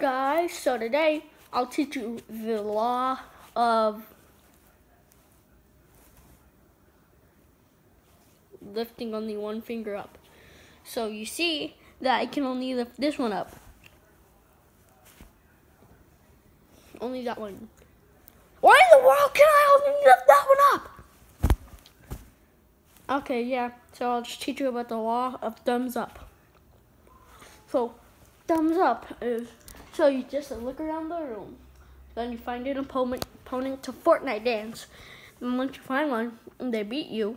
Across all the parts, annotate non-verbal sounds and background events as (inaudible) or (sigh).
guys, so today I'll teach you the law of lifting only one finger up. So you see that I can only lift this one up. Only that one. Why in the world can I only lift that one up? Okay, yeah, so I'll just teach you about the law of thumbs up. So, thumbs up is so you just look around the room. Then you find an opponent opponent to Fortnite dance. And once you find one and they beat you,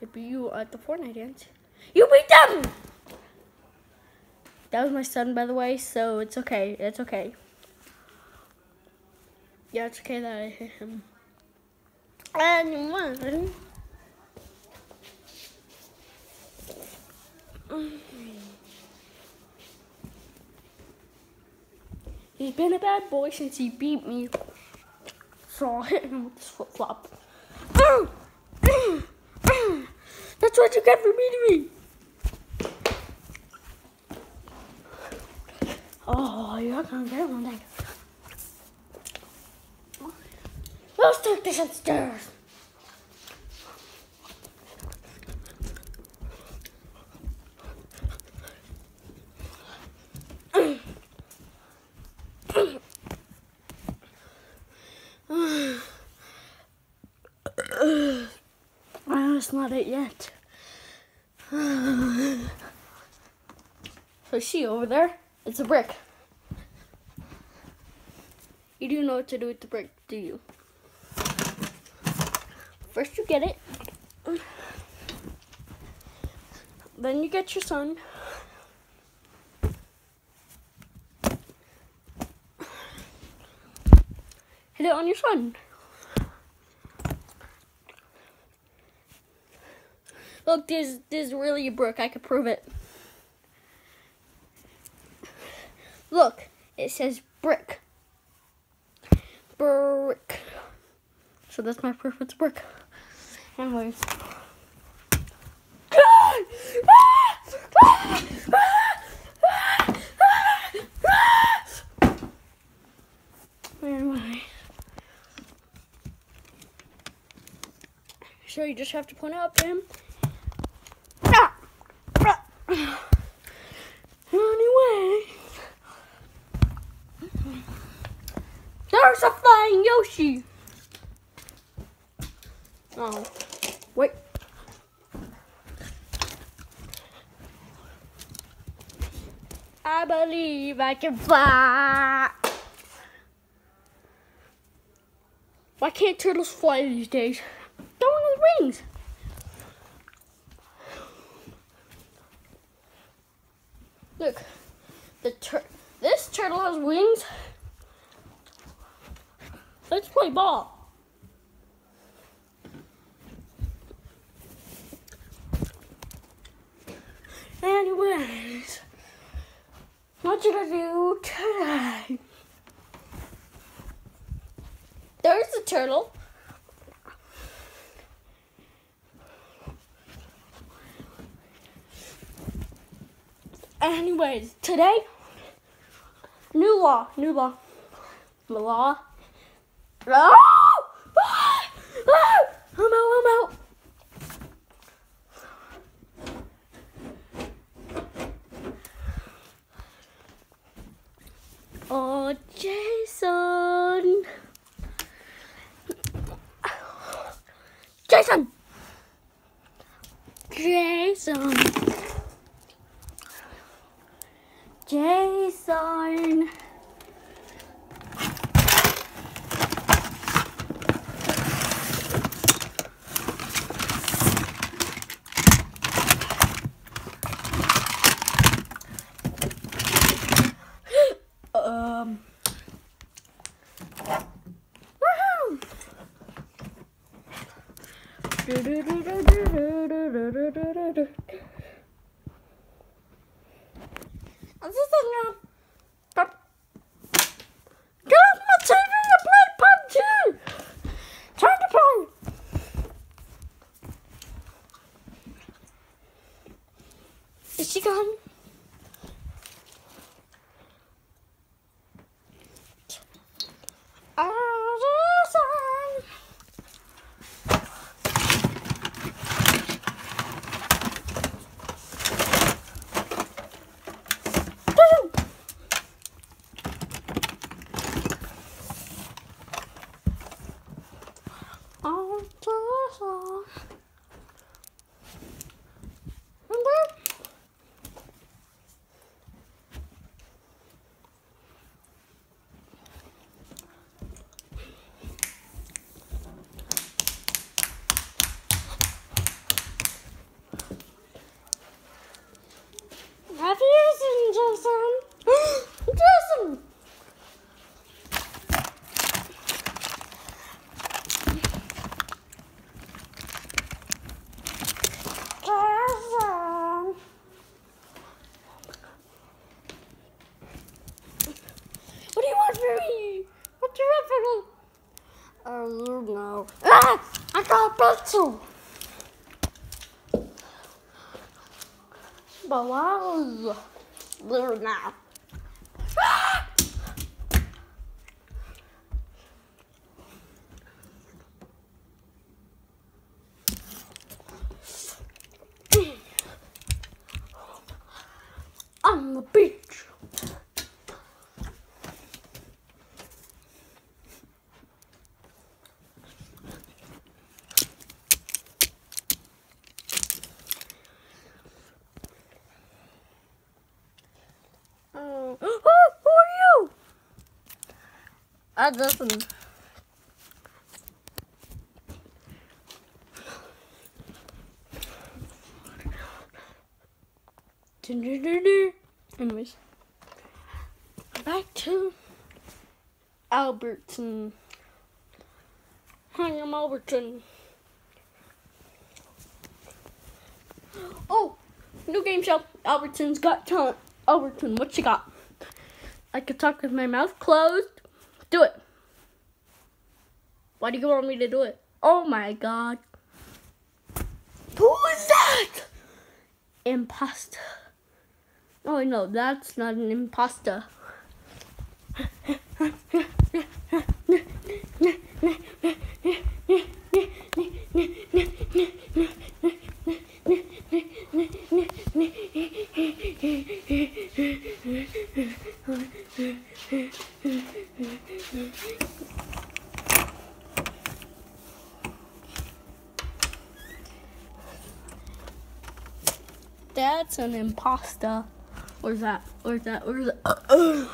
they beat you at the Fortnite dance. You beat them! That was my son, by the way, so it's okay. It's okay. Yeah, it's okay that I hit him. And one. Mm. He's been a bad boy since he beat me. So I'll hit him with this flip flop. That's what you get for beating me. Oh, you're gonna get one day. Let's take this upstairs. That's not it yet. (sighs) So see over there, it's a brick. You do know what to do with the brick, do you? First you get it. Then you get your son. Hit it on your son. Look, there's there's really a brook. I could prove it. Look, it says brick. Brick. So that's my proof it's brick. Anyways. Anyway. So you just have to point out to him. Anyway. There's a Yoshi. Oh, wait. I believe I can fly. Why can't turtles fly these days? Don't have wings. Look, the tur this turtle has wings. Let's play ball. Anyways, what should I do today? There's the turtle. Anyways, today, new law, new law, the law. Oh! Ah! Ah! I'm out, I'm out. Oh, Jason. Jason. Jason. Jason. This is not. But get off my TV and play PUBG. Time to play. Is she gone? But there now. On the beach. Oh, oh, who are you? I doesn't. Anyways, back to Albertson. Hi, I'm Albertson. Oh, new game show. Albertson's got talent. Albertson, what you got? I could talk with my mouth closed. Do it. Why do you want me to do it? Oh my god. Who is that? Imposter. Oh no, that's not an imposter. That's an imposter. Where's that? Where's that? Where's that?